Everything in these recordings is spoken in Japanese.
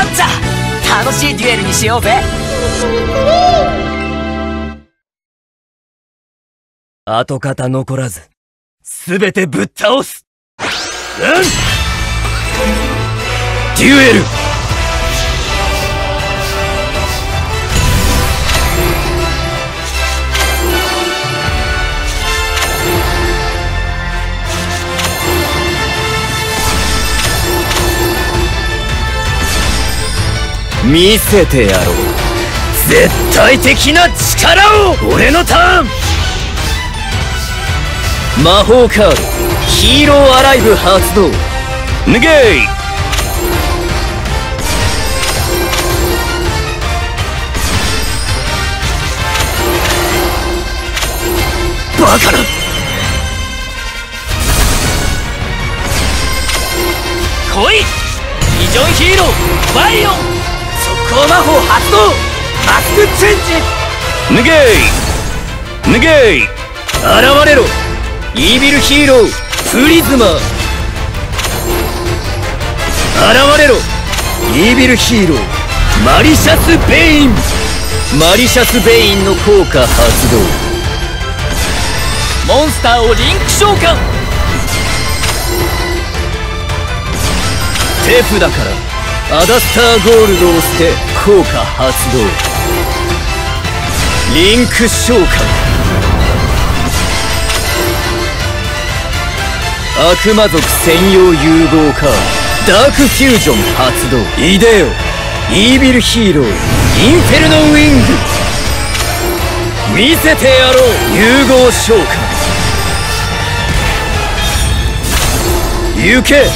あんちゃ楽しいデュエルにしようぜ。跡形残らずすべてぶっ倒す。うん。デュエル。見せてやろう。絶対的な力を俺のターン。魔法カードヒーローアライブ発動。脱げいバカな。来い!ビジョンヒーローバイオン速攻魔法発動マスクチェンジ脱げい脱げい現れろイービルヒーロープリズマ現れろイービルヒーローマリシャス・ベインマリシャス・ベインの効果発動モンスターをリンク召喚手札からアダスターゴールドを捨て効果発動。リンク召喚悪魔族専用融合カードダークフュージョン発動。イデオ。イービルヒーロー。インフェルノウィング。見せてやろう。融合召喚行け。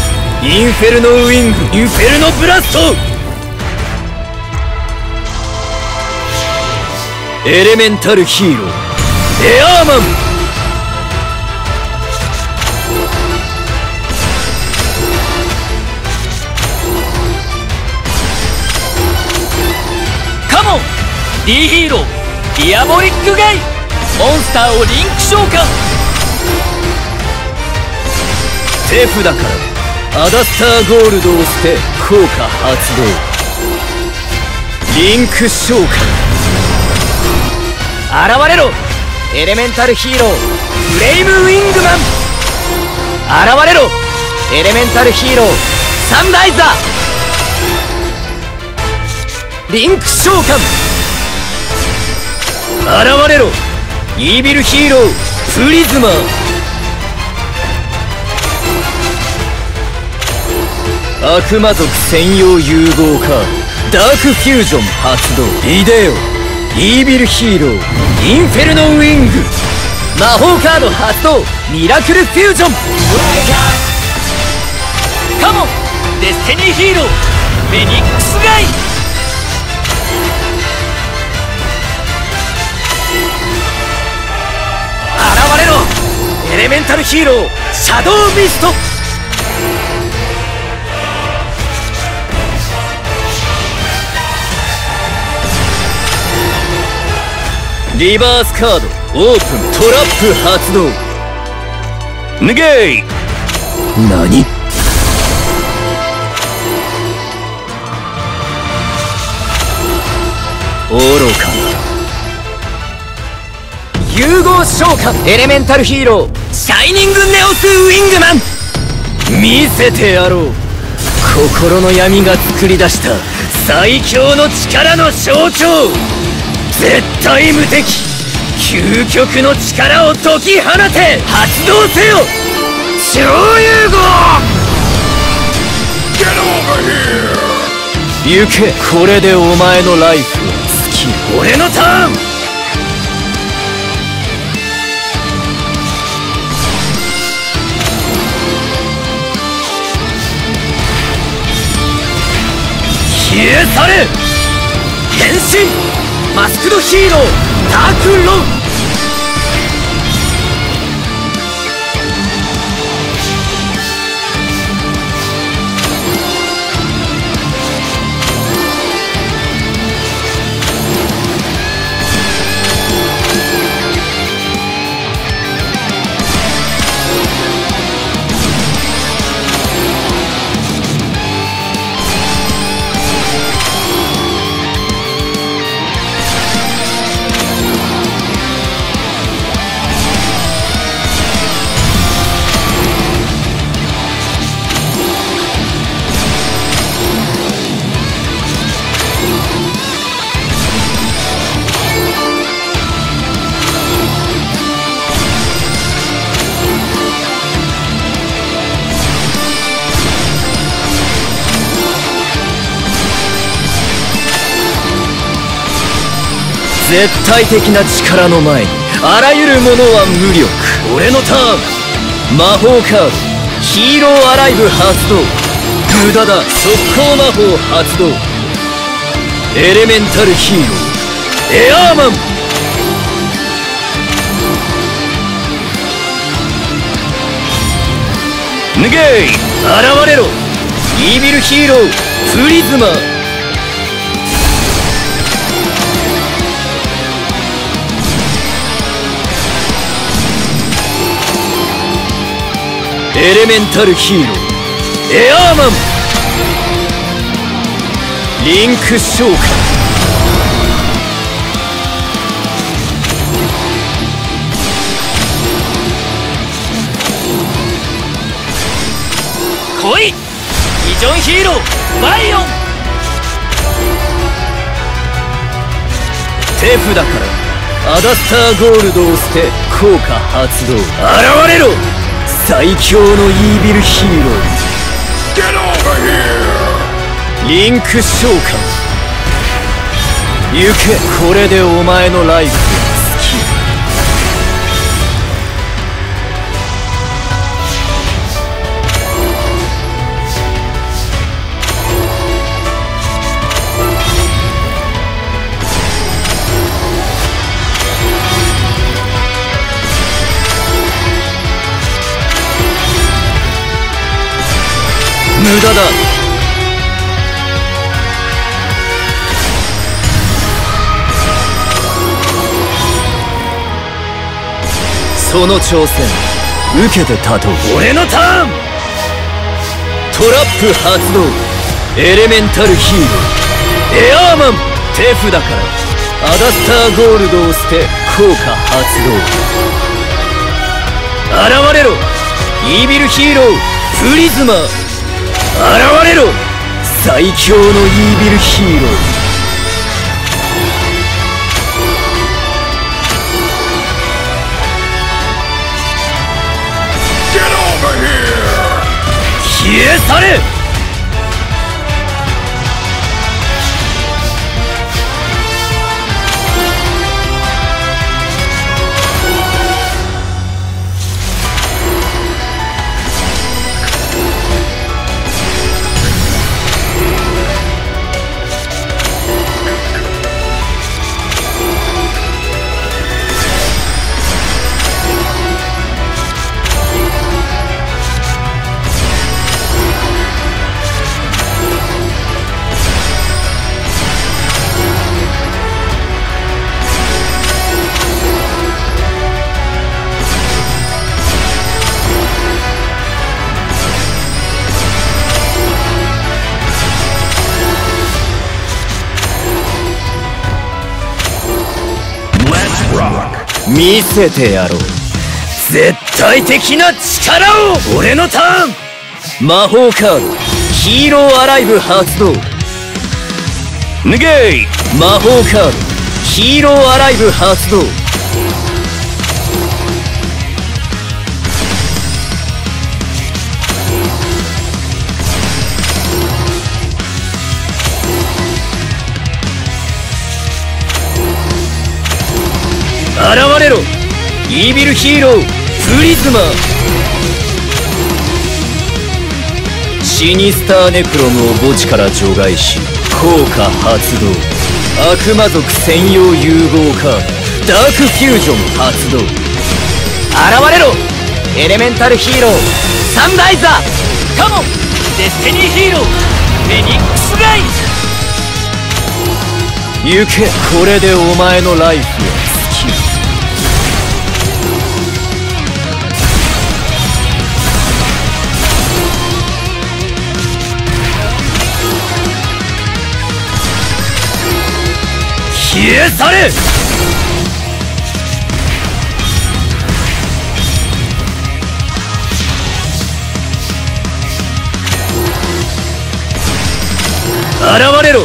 インフェルノウィングインフェルノブラスト。エレメンタルヒーローエアーマン。カモン D ヒーローディアボリックゲイモンスターをリンク召喚手札からアダスターゴールドを捨て効果発動。リンク召喚現れろ。エレメンタルヒーローフレイムウィングマン。現れろ。エレメンタルヒーローサンライザー。リンク召喚。現れろ。イービルヒーロープリズマ悪魔族専用融合カードダークフュージョン発動。イデオ。イービルヒーローインフェルノウィング魔法カード発動ミラクルフュージョンカモンデスティニーヒーローフェニックスガイ現れろエレメンタルヒーローシャドウミストリバースカードオープントラップ発動。脱げい何？愚かな。融合召喚エレメンタルヒーロー。シャイニングネオスウィングマン。見せてやろう。心の闇が作り出した最強の力の象徴絶対無敵。究極の力を解き放て。発動せよ。超融合。行け。これでお前のライフは尽き。俺のターン。消え去れ変身マスクドヒーローダークロン。絶対的な力の前。にあらゆるものは無力。俺のターン。魔法カード。ヒーローアライブ発動。無駄だ。速攻魔法発動。エレメンタルヒーロー。エアーマン。脱げ。い現れろ。イービルヒーロー。プリズマエレメンタルヒーローエアーマン。リンク召喚来い！ビジョンヒーローバイオン！手札からアダスターゴールドを捨て効果発動。現れろ！最強のイービルヒーロー。リンク召喚。行けこれでお前のライフ無駄だ。その挑戦受けて立とう。俺のターン！トラップ発動。エレメンタルヒーロー。エアーマン。手札から。アダスターゴールドを捨て効果発動。現れろ！イービルヒーロー。プリズマー現れろ。最強のイービルヒーロー。消え去れせてやろう。絶対的な力を俺のターン。魔法カードヒーローアライブ発動。脱げい魔法カードヒーローアライブ発動。現れろ。イービルヒーロープリズマシニスターネクロムを墓地から除外し効果発動。悪魔族専用融合カードダークフュージョン発動。現れろ!エレメンタルヒーローサンライザーカモンデスティニーヒーローフェニックスガイ行け!これでお前のライフを消え去れ！現れろ！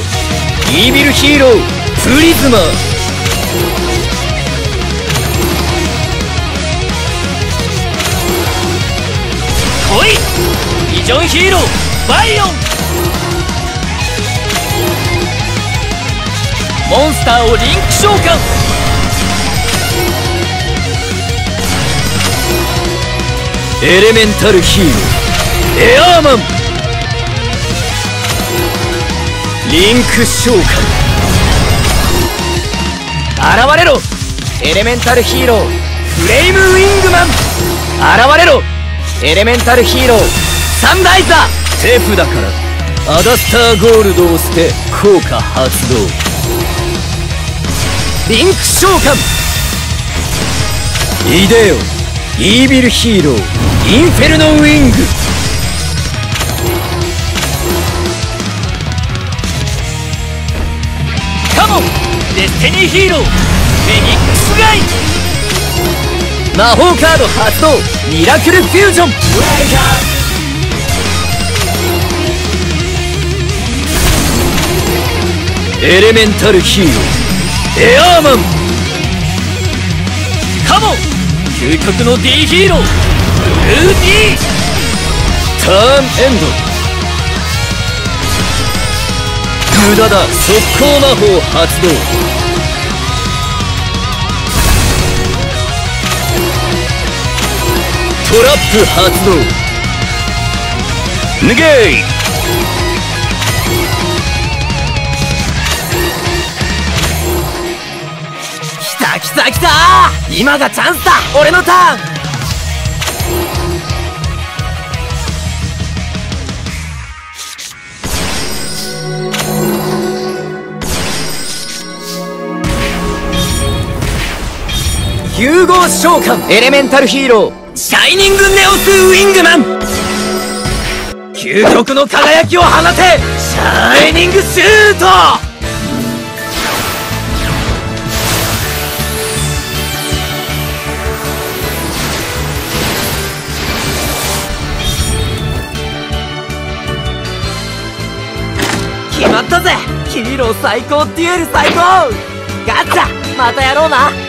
イービルヒーロープリズマ！来い！ビジョンヒーローバイオン！モンスターをリンク召喚。エレメンタルヒーローエアーマン。リンク召喚。現れろエレメンタルヒーローフレイムウィングマン。現れろエレメンタルヒーローサンライザー。手札からアダスターゴールドを捨て効果発動。リンク召喚。イデオイービルヒーローインフェルノウィング。カモンデスティニーヒーローフェニックスガイ。魔法カード発動ミラクルフュージョン。エレメンタルヒーロー。エアーマン。カモン。究極の D ヒーロー。ルーディターンエンド。無駄だ。速攻魔法発動。トラップ発動。脱げいた来た来た。今がチャンスだ。俺のターン。融合召喚。エレメンタルヒーロー。シャイニングネオスウィングマン。究極の輝きを放て。シャイニングシュート決まったぜ。ヒーロー最高デュエル最高。ガッチャまたやろうな。